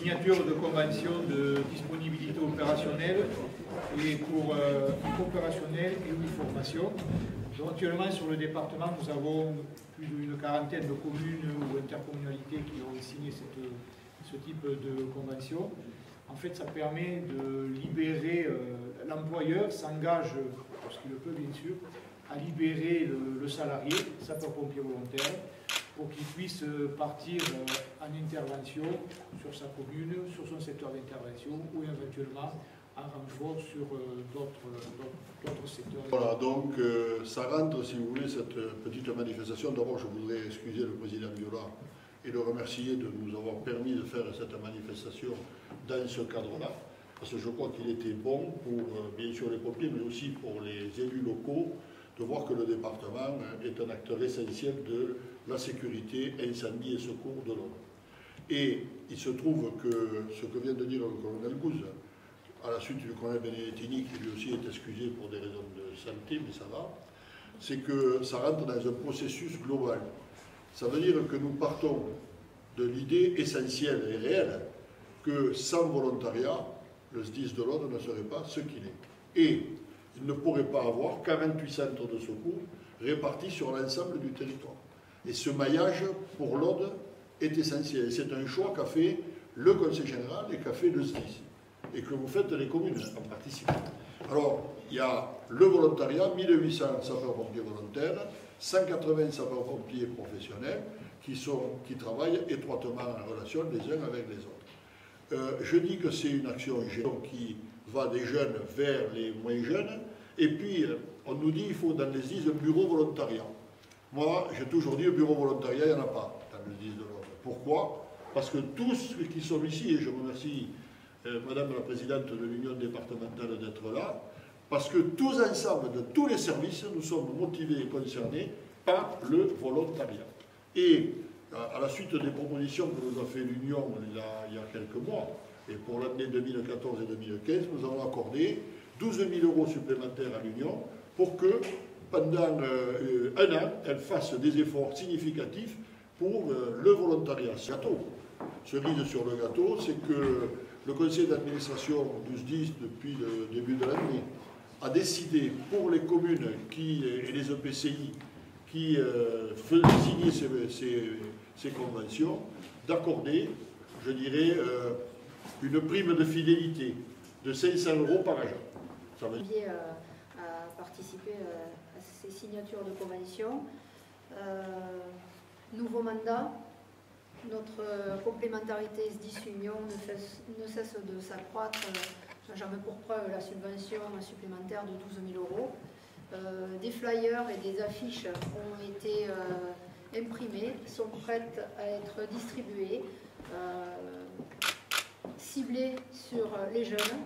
signature de convention de disponibilité opérationnelle et pour euh, opérationnel et ou formation. Actuellement, sur le département, nous avons plus d'une quarantaine de communes ou intercommunalités qui ont signé ce type de convention. En fait, ça permet de libérer, euh, l'employeur s'engage, lorsqu'il le peut bien sûr, à libérer le, le salarié, sapeur-pompier volontaire, pour qu'il puisse partir euh, en intervention sur sa commune, sur son secteur d'intervention ou éventuellement en renfort sur euh, d'autres secteurs. Voilà, donc euh, ça rentre, si vous voulez, cette petite manifestation. D'abord, je voudrais excuser le président Viola et le remercier de nous avoir permis de faire cette manifestation dans ce cadre-là, parce que je crois qu'il était bon pour, bien sûr, les pompiers, mais aussi pour les élus locaux, de voir que le département est un acteur essentiel de la sécurité, incendie et secours de l'homme. Et il se trouve que ce que vient de dire le colonel Gouze, à la suite du colonel Benedettini, qui lui aussi est excusé pour des raisons de santé, mais ça va, c'est que ça rentre dans un processus global. Ça veut dire que nous partons de l'idée essentielle et réelle que sans volontariat, le SDIS de l'ordre ne serait pas ce qu'il est. Et ne pourrait pas avoir 48 centres de secours répartis sur l'ensemble du territoire. Et ce maillage, pour l'ordre, est essentiel. C'est un choix qu'a fait le Conseil général et qu'a fait le SDIS. Et que vous faites les communes en participant. Alors, il y a le volontariat, 1800 sapeurs-pompiers volontaires, 180 sapeurs-pompiers professionnels qui travaillent étroitement en relation les uns avec les autres. Euh, je dis que c'est une action qui va des jeunes vers les moins jeunes, et puis on nous dit qu'il faut dans les IS un bureau volontariat. Moi, j'ai toujours dit, le bureau volontariat, il n'y en a pas dans le 10 de l'ordre. Pourquoi? Parce que tous ceux qui sont ici, et je remercie euh, Madame la Présidente de l'Union départementale d'être là, parce que tous ensemble, de tous les services, nous sommes motivés et concernés par le volontariat. Et à la suite des propositions que nous a fait l'Union il, y a quelques mois, et pour l'année 2014 et 2015, nous avons accordé 12 000 euros supplémentaires à l'Union pour que pendant euh, un an, elle fasse des efforts significatifs pour euh, le volontariat. Gâteau. Cerise sur le gâteau, c'est que le conseil d'administration du SDIS, depuis le début de l'année, a décidé pour les communes qui, et les EPCI qui euh, signer ces, ces, conventions, d'accorder, je dirais, euh, une prime de fidélité de 500 euros par agent. Ça veut dire... à participer ces signatures de convention. Euh, nouveau mandat, notre complémentarité SDIS Union ne cesse, de s'accroître. J'en veux pour preuve la subvention supplémentaire de 12 000 euros. Euh, des flyers et des affiches ont été euh, imprimées, sont prêtes à être distribuées, ciblées sur les jeunes,